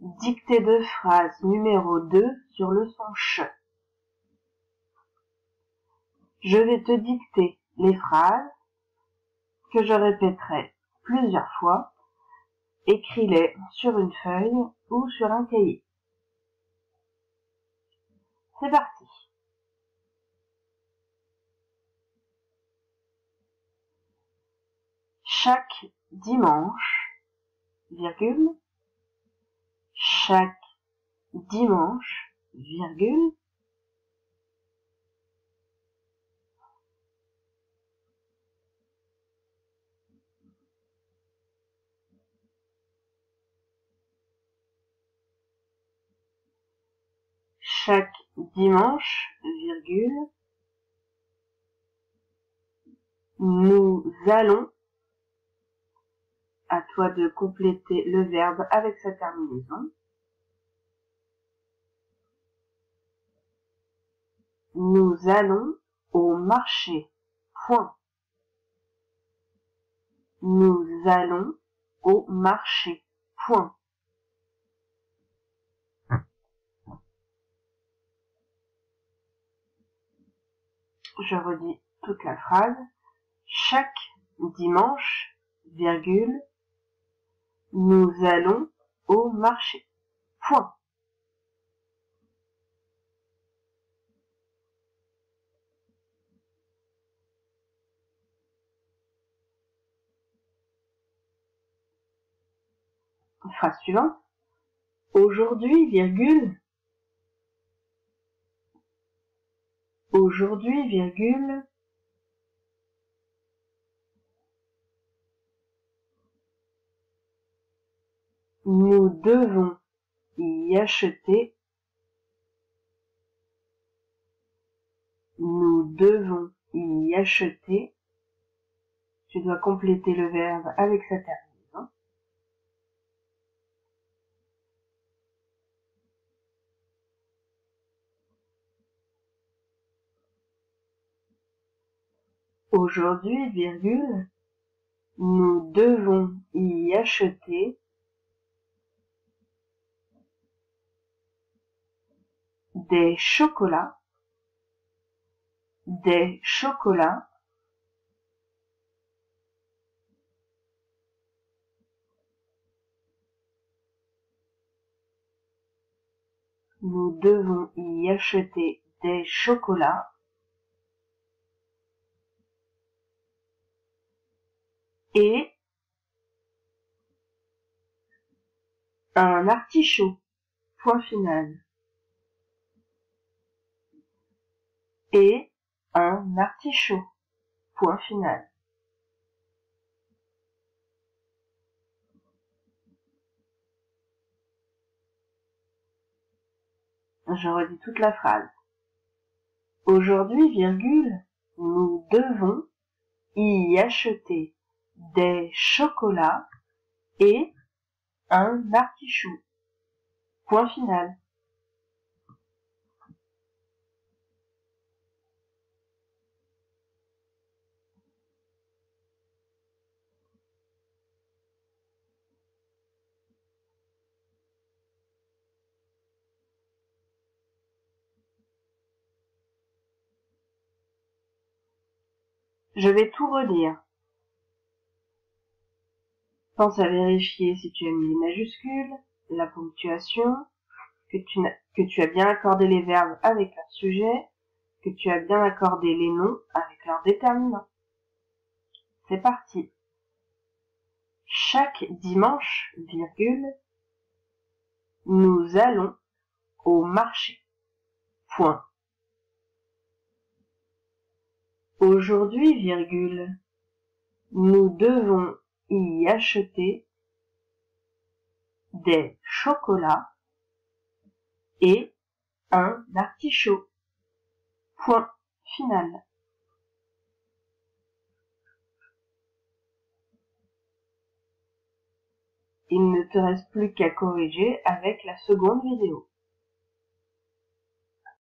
Dictée de phrase numéro 2 sur le son ch. Je vais te dicter les phrases que je répéterai plusieurs fois. Écris-les sur une feuille ou sur un cahier. C'est parti. Chaque dimanche, virgule, chaque dimanche, virgule, chaque dimanche, nous allons, à toi de compléter le verbe avec sa terminaison, nous allons au marché, point. Nous allons au marché, point. Je redis toute la phrase. Chaque dimanche, virgule, nous allons au marché. Point. Aujourd'hui, virgule, Aujourd'hui, virgule, nous devons y acheter, nous devons y acheter, tu dois compléter le verbe avec sa terminaison. Aujourd'hui, virgule, nous devons y acheter des chocolats, des chocolats, nous devons y acheter des chocolats et un artichaut. Point final. Et un artichaut. Point final. Je redis toute la phrase. Aujourd'hui, virgule, nous devons y acheter des chocolats et un artichaut. Point final. Je vais tout relire. Pense à vérifier si tu as mis les majuscules, la ponctuation, que tu, as bien accordé les verbes avec leur sujet, que tu as bien accordé les noms avec leur déterminant. C'est parti. Chaque dimanche, virgule, nous allons au marché. Point. Aujourd'hui, virgule, nous devons y acheter des chocolats et un artichaut. Point final. Il ne te reste plus qu'à corriger avec la seconde vidéo.